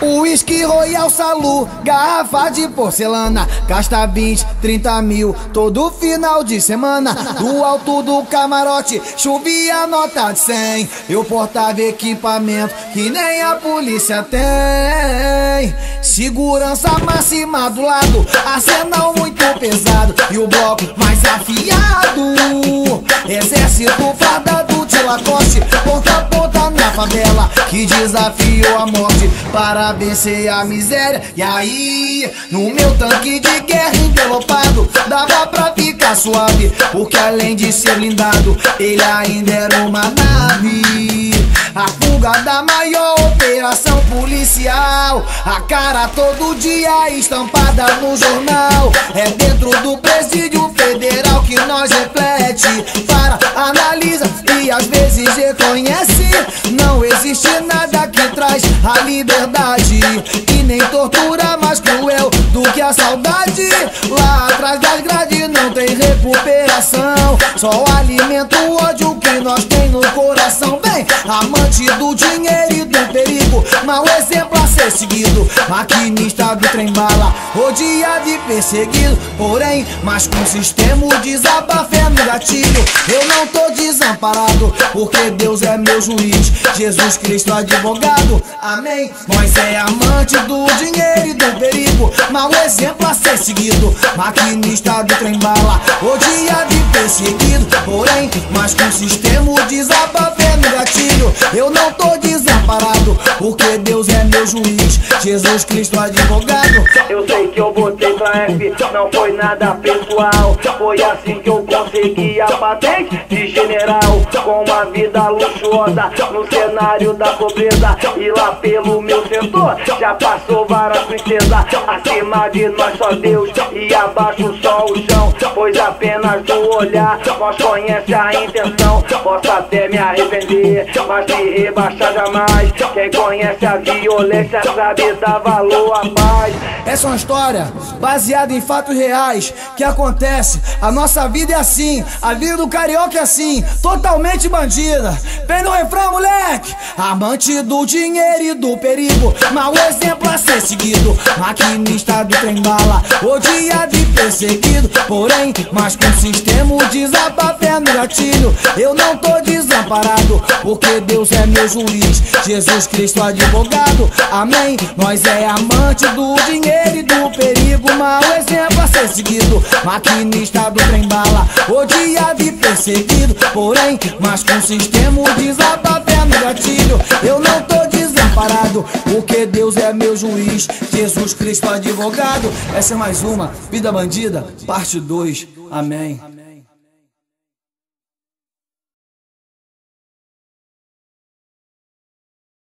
Whisky Royal Salu, garrafa de porcelana, gasta 20, 30 mil todo final de semana. Do alto do camarote, chovia nota de 100. Eu portava equipamento que nem a polícia tem. Segurança máxima do lado, arsenal muito pesado e o bloco mais afiado. Exército fardado de Lacoste, favela que desafiou a morte para vencer a miséria. E aí, no meu tanque de guerra envelopado, dava pra ficar suave, porque além de ser blindado, ele ainda era uma nave. A fuga da maior operação policial. A cara todo dia estampada no jornal. É dentro do presídio federal que nós reflete. Para, analisa e às vezes reconhece. Existe nada que traz a liberdade. E nem tortura mais cruel do que a saudade. Lá atrás das grades não tem recuperação. Só alimenta o ódio que nós tem no coração. Amante do dinheiro e do perigo. Mau exemplo a ser seguido. Maquinista do trem bala, odiado e perseguido. Porém, mas com sistema o desabafo é no gatilho. Eu não tô desamparado, porque Deus é meu juiz. Jesus Cristo advogado, amém. Nós é amante do dinheiro e do perigo. Mau exemplo a ser seguido. Maquinista do trem bala, odiado e Porém, mas com sistema o desabafo é no gatilho. Eu não tô porque Deus é meu juiz. Jesus Cristo advogado. Eu sei que eu botei pra F, não foi nada pessoal. Foi assim que eu consegui a patente de general. Com uma vida luxuosa no cenário da pobreza. E lá pelo meu setor já passou várias princesas. Acima de nós só Deus e abaixo só o chão. Pois apenas do olhar nós conhece a intenção. Posso até me arrepender, mas me rebaixar jamais. Quem conhece a violência sabe dar valor à paz. Essa é uma história baseada em fatos reais que acontece. A nossa vida é assim, a vida do carioca é assim, totalmente bandida. Vem no refrão, moleque! Amante do dinheiro e do perigo, mau exemplo a ser seguido. Maquinista do trem bala, odiado e perseguido. Porém, mas com sistema o desabafo é no gatilho. Eu não tô desamparado, porque Deus é meu juiz. Jesus Cristo advogado, amém. Nós é amante do dinheiro e do perigo, mau exemplo a ser seguido. Maquinista do trem bala, odiado e perseguido. Porém, mas com sistema o desabafo é no gatilho. Eu não tô desamparado, porque Deus é meu juiz. Jesus Cristo advogado. Essa é mais uma, Vida Bandida, parte 2. Amém.